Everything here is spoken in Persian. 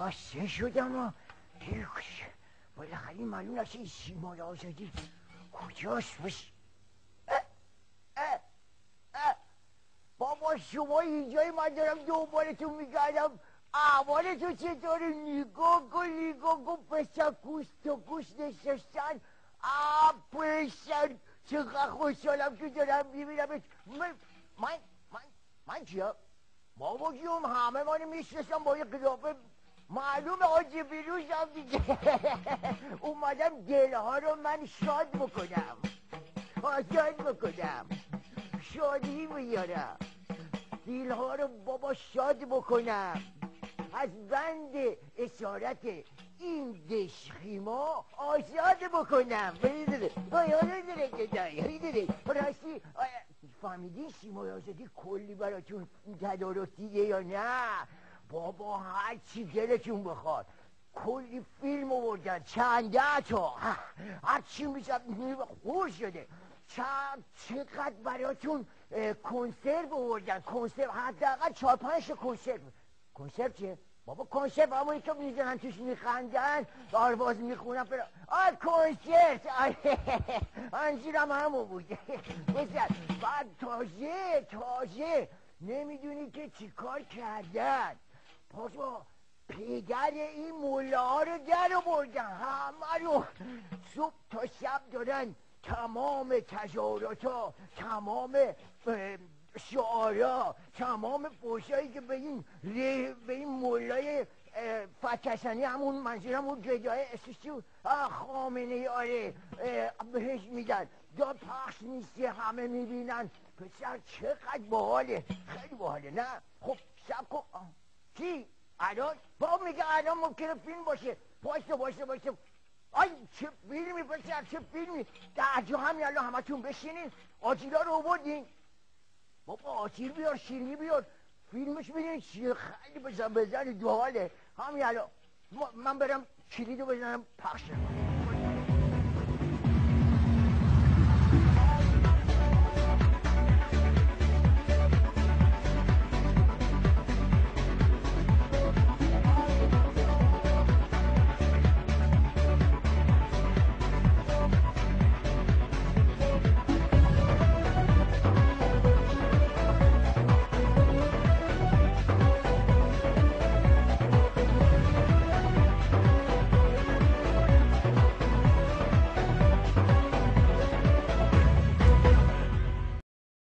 خسته شدم و بالاخره معلوم نشه این سیمای آزادی کجاست؟ بس. بابا شما اینجای من دارم دوبارتون میگردم. احوالتون چطوره؟ نگاه کن نگاه کن. پسر گوش تو گوش نشستن. آه پسر چقدر خوشحالم که دارم می‌بینم من من من من چیا؟ بابا جون همه مانی میشنستم با یه قیافه معلوم آجی بیروش هم دیگه. اومدم دلها رو من شاد بکنم. آزاد بکنم. شادی بیارم دلها رو بابا شاد بکنم. از بند اسارت این دشخیما آزاد بکنم. بریدونه بریدونه راستی فهمیدین سیمای آزادی کلی براتون تدارک دیگه یا نه؟ بابا هر چی دلتون بخواد. کلی فیلم آوردن. چنده تا؟ هر چی میشه خوش شده. چند چقدر براتون کنسرو آوردن. کنسرو حداقل چهار پنج کنسرو. کنسرو چیه؟ بابا کنسرت همونی که می‌زنن توش میخندن. آرواز می‌خونن پر آه کنسرت! انجیرم همون بود. بعد تازه تازه. نمی‌دونی که چیکار کردن. بابا پیگر این مولا رو در بردن همه رو صبح تا شب دارن تمام تجارات ها تمام شعارا تمام پوشایی که به این به این مولای فتشنی همون منظور همون جدای اسیسی خامنه آره بهش میدن دا پخش نیستی همه می‌بینن. پسر چقدر باحاله. خیلی باحاله نه؟ خب شب کن کی؟ الان با میگه الان ممکنه فیلم باشه. باشه باشه باشه. آی چه فیلمی پسر چه فیلمی؟ در جا همین الان همتون بشینین. آجیلا رو بودین بابا آتیر بیار شیرینی بیار. فیلمش چیه خیلی بزن بزن دو حاله همین الان. من برم کلیدو بزنم پخش